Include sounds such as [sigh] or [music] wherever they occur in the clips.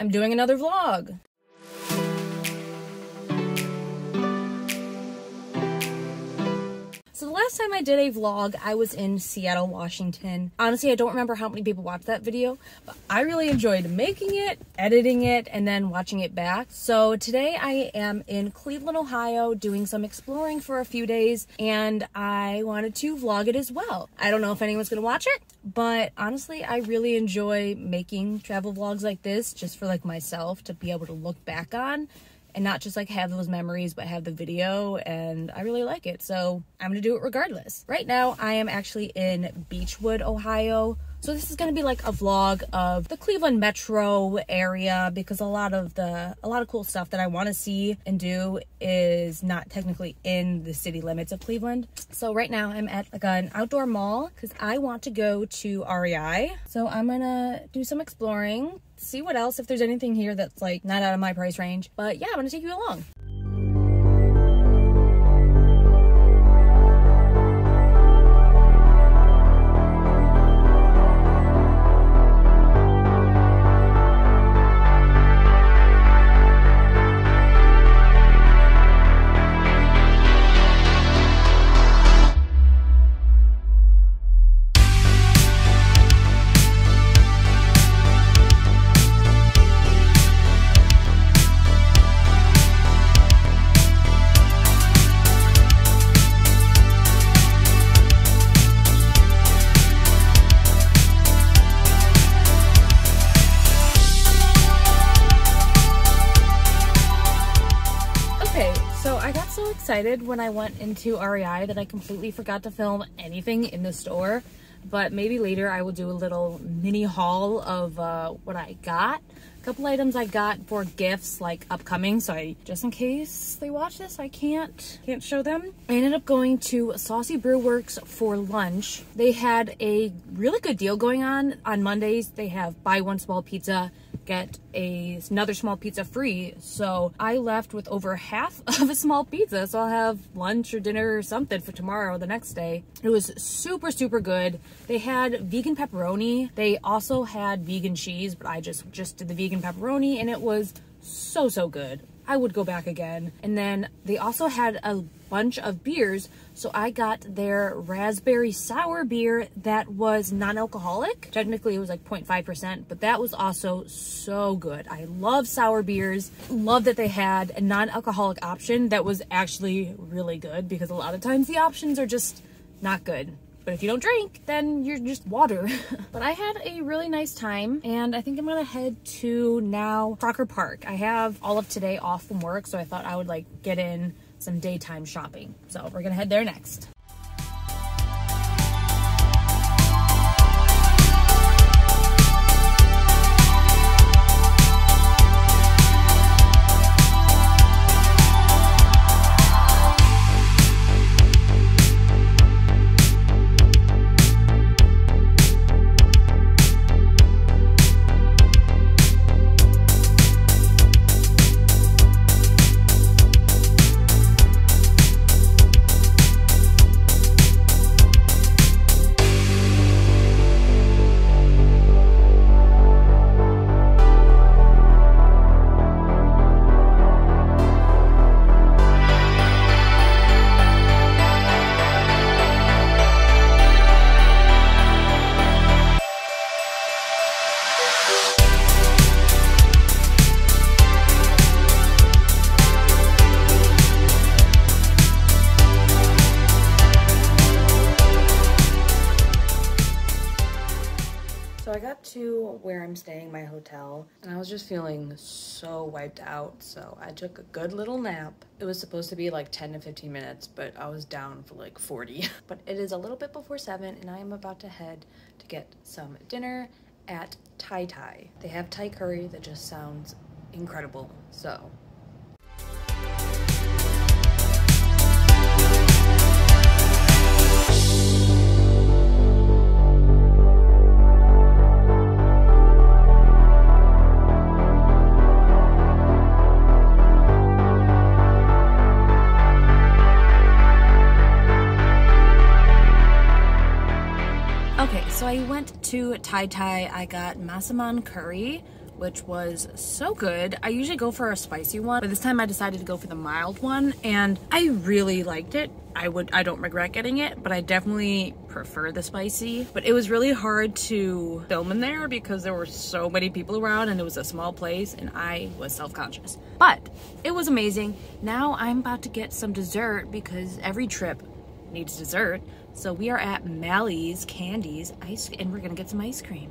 I'm doing another vlog. So the last time I did a vlog, I was in Seattle, Washington. Honestly, I don't remember how many people watched that video, but I really enjoyed making it, editing it, and then watching it back. So today I am in Cleveland, Ohio, doing some exploring for a few days, and I wanted to vlog it as well. I don't know if anyone's gonna watch it, but honestly, I really enjoy making travel vlogs like this just for like myself to be able to look back on and not just like have those memories but have the video and I really like it so I'm gonna do it regardless. Right now I am actually in Beachwood, Ohio. So this is to be like a vlog of the Cleveland metro area because a lot of the a lot of cool stuff that I want to see and do is not technically in the city limits of Cleveland. So right now I'm at like an outdoor mall because I want to go to REI. So I'm gonna do some exploring, see what else if there's anything here that's like not out of my price range. But yeah, I'm gonna take you along. Excited when I went into REI that I completely forgot to film anything in the store. But maybe later I will do a little mini haul of uh, what I got. A couple items I got for gifts like upcoming, so I just in case they watch this, I can't can't show them. I ended up going to Saucy Brew Works for lunch. They had a really good deal going on on Mondays. They have buy one small pizza get a, another small pizza free. So I left with over half [laughs] of a small pizza. So I'll have lunch or dinner or something for tomorrow or the next day. It was super, super good. They had vegan pepperoni. They also had vegan cheese, but I just, just did the vegan pepperoni and it was so, so good. I would go back again. And then they also had a bunch of beers. So I got their raspberry sour beer that was non-alcoholic. Technically it was like 0.5%, but that was also so good. I love sour beers. Love that they had a non-alcoholic option that was actually really good because a lot of times the options are just not good. But if you don't drink, then you're just water. [laughs] but I had a really nice time and I think I'm gonna head to now Crocker Park. I have all of today off from work, so I thought I would like get in some daytime shopping. So we're gonna head there next. To where I'm staying, my hotel, and I was just feeling so wiped out. So I took a good little nap. It was supposed to be like 10 to 15 minutes, but I was down for like 40. [laughs] but it is a little bit before 7, and I am about to head to get some dinner at Thai Thai. They have Thai curry that just sounds incredible. So Thai Thai. I got Massaman curry, which was so good. I usually go for a spicy one, but this time I decided to go for the mild one and I really liked it. I would I don't regret getting it, but I definitely prefer the spicy. But it was really hard to film in there because there were so many people around and it was a small place and I was self-conscious. But it was amazing. Now I'm about to get some dessert because every trip needs dessert. So we are at Malley's Candies ice and we're gonna get some ice cream.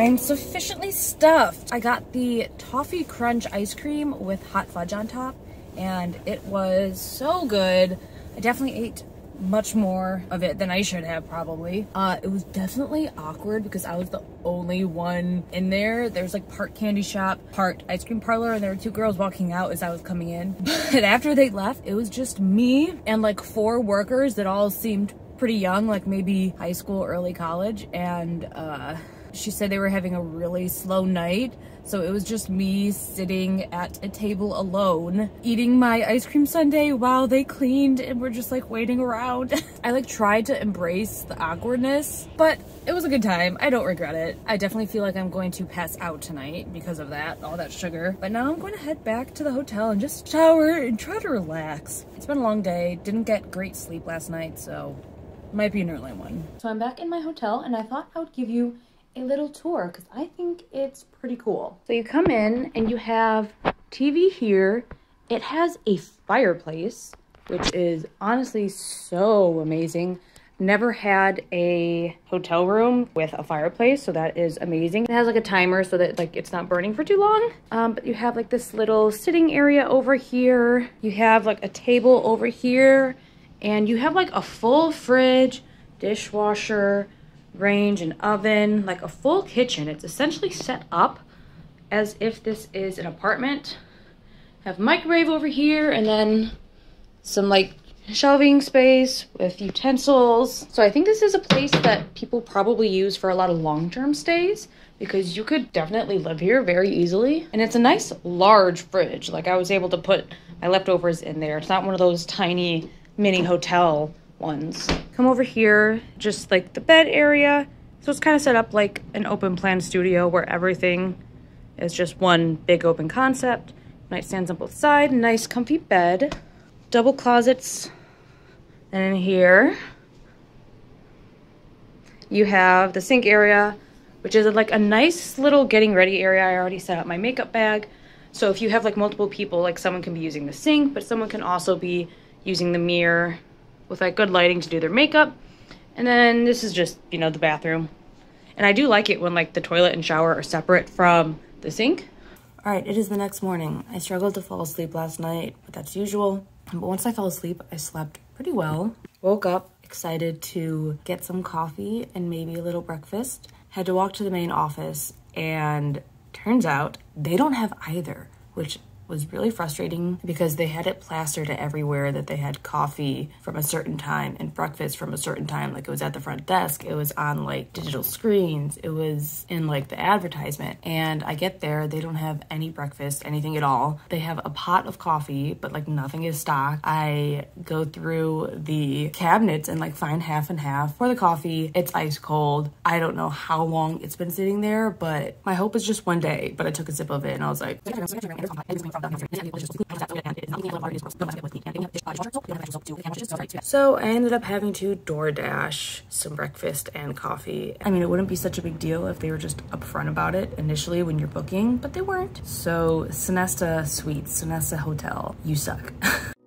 I'm sufficiently stuffed. I got the Toffee Crunch ice cream with hot fudge on top, and it was so good. I definitely ate much more of it than I should have probably. Uh, it was definitely awkward because I was the only one in there. There's like part candy shop, part ice cream parlor, and there were two girls walking out as I was coming in. [laughs] But after they left, it was just me and like four workers that all seemed pretty young, like maybe high school, early college, and uh, she said they were having a really slow night, so it was just me sitting at a table alone, eating my ice cream sundae while they cleaned and we're just like waiting around. [laughs] I like tried to embrace the awkwardness, but it was a good time. I don't regret it. I definitely feel like I'm going to pass out tonight because of that, all that sugar. But now I'm going to head back to the hotel and just shower and try to relax. It's been a long day, didn't get great sleep last night, so might be an early one. So I'm back in my hotel and I thought I would give you a little tour because I think it's pretty cool. So you come in and you have TV here. It has a fireplace, which is honestly so amazing. Never had a hotel room with a fireplace, so that is amazing. It has like a timer so that like it's not burning for too long. Um, but you have like this little sitting area over here. You have like a table over here, and you have like a full fridge, dishwasher, range, and oven, like a full kitchen. It's essentially set up as if this is an apartment. Have microwave over here and then some like shelving space with utensils. So I think this is a place that people probably use for a lot of long-term stays because you could definitely live here very easily. And it's a nice large fridge. Like I was able to put my leftovers in there. It's not one of those tiny mini hotel ones. Come over here, just like the bed area. So it's kind of set up like an open plan studio where everything is just one big open concept. Nightstands on both sides, nice comfy bed. Double closets. And in here, you have the sink area, which is like a nice little getting ready area. I already set up my makeup bag. So if you have like multiple people, like someone can be using the sink, but someone can also be using the mirror with like good lighting to do their makeup. And then this is just, you know, the bathroom. And I do like it when like the toilet and shower are separate from the sink. All right, it is the next morning. I struggled to fall asleep last night, but that's usual. But once I fell asleep, I slept pretty well. Woke up excited to get some coffee and maybe a little breakfast. Had to walk to the main office and turns out they don't have either, which was really frustrating because they had it plastered everywhere that they had coffee from a certain time and breakfast from a certain time. Like it was at the front desk, it was on like digital screens, it was in like the advertisement. And I get there, they don't have any breakfast, anything at all. They have a pot of coffee, but like nothing is stocked. I go through the cabinets and like find half and half for the coffee. It's ice cold. I don't know how long it's been sitting there, but my hope is just one day. But I took a sip of it and I was like, so I ended up having to DoorDash some breakfast and coffee. I mean, it wouldn't be such a big deal if they were just upfront about it initially when you're booking, but they weren't. So Sonesta Suites, Sonesta Hotel, you suck. [laughs]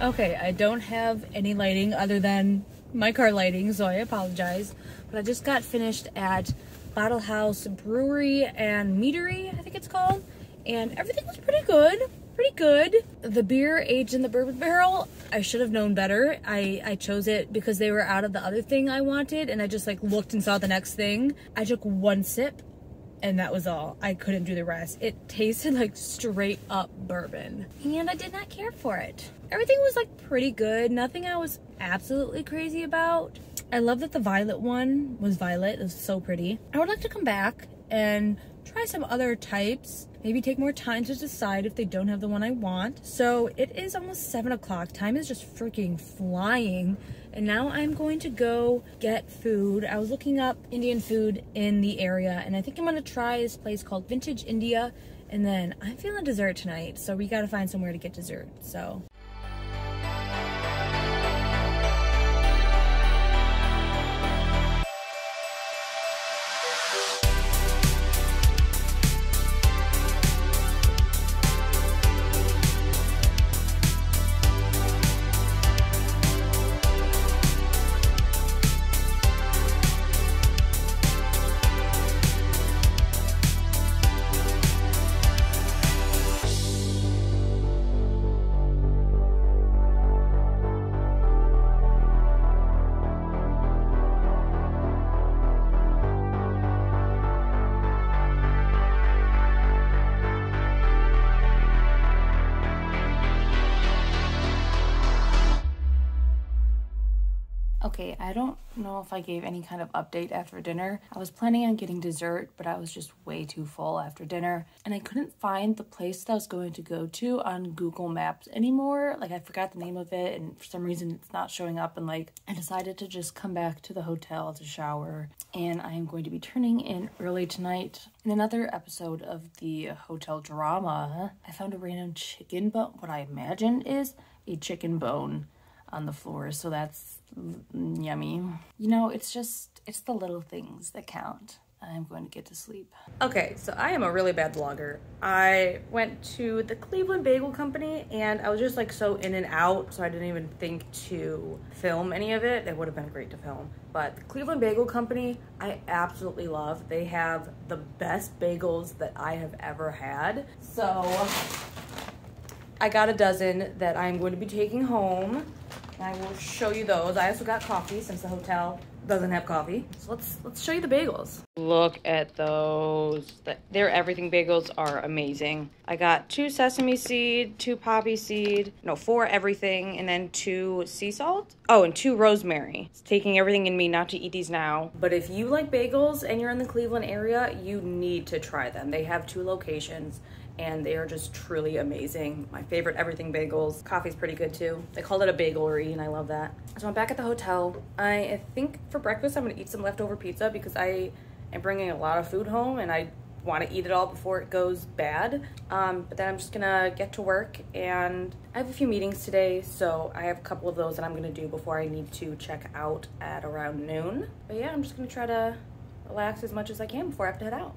Okay, I don't have any lighting other than my car lighting, so I apologize. But I just got finished at Bottle House Brewery and Meadery, I think it's called. And everything was pretty good. Pretty good. The beer aged in the bourbon barrel, I should have known better. I, I chose it because they were out of the other thing I wanted and I just like looked and saw the next thing. I took one sip and that was all. I couldn't do the rest. It tasted like straight up bourbon and I did not care for it. Everything was like pretty good. Nothing I was absolutely crazy about. I love that the violet one was violet. It was so pretty. I would like to come back and try some other types. Maybe take more time to decide if they don't have the one I want. So it is almost seven o'clock. Time is just freaking flying. And now I'm going to go get food. I was looking up Indian food in the area and I think I'm gonna try this place called Vintage India. And then I'm feeling dessert tonight. So we gotta find somewhere to get dessert. So Okay, I don't know if I gave any kind of update after dinner. I was planning on getting dessert, but I was just way too full after dinner. And I couldn't find the place that I was going to go to on Google Maps anymore. Like, I forgot the name of it, and for some reason, it's not showing up. And, like, I decided to just come back to the hotel to shower. And I am going to be turning in early tonight. In another episode of the hotel drama, I found a random chicken bone, what I imagine is a chicken bone on the floor. So that's yummy. You know, it's just, it's the little things that count. I'm going to get to sleep. Okay, so I am a really bad vlogger. I went to the Cleveland Bagel Company and I was just like so in and out, so I didn't even think to film any of it. It would have been great to film. But the Cleveland Bagel Company, I absolutely love. They have the best bagels that I have ever had. So I got a dozen that I'm going to be taking home. I will show you those. I also got coffee since the hotel doesn't have coffee. So let's let's show you the bagels. Look at those. Their everything bagels are amazing. I got two sesame seed, two poppy seed, no, four everything, and then two sea salt. Oh, and two rosemary. It's taking everything in me not to eat these now. But if you like bagels and you're in the Cleveland area, you need to try them. They have two locations and they are just truly amazing. My favorite everything bagels. Coffee's pretty good too. They called it a bagelery and I love that. So I'm back at the hotel. I think for breakfast I'm gonna eat some leftover pizza because I am bringing a lot of food home and I want to eat it all before it goes bad. Um, but then I'm just gonna get to work and I have a few meetings today, so I have a couple of those that I'm gonna do before I need to check out at around noon. But yeah, I'm just gonna try to relax as much as I can before I have to head out.